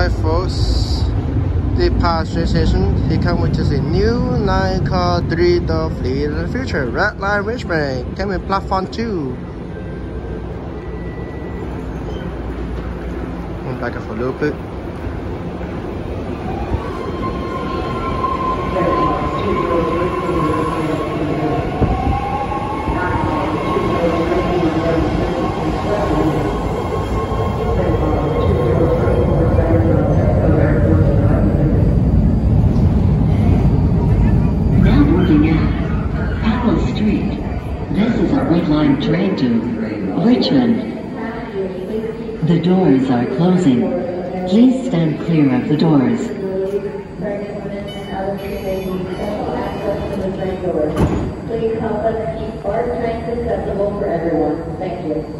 Alright folks, the BART train station, He come with is a new 9 car 3 door fleet in the future, Red Line Richmond, coming platform 2. I'm back up a little bit. Street. This is a Line train to Richmond. The doors are closing. Please stand clear of the doors. Please help us keep our trains accessible for everyone. Thank you.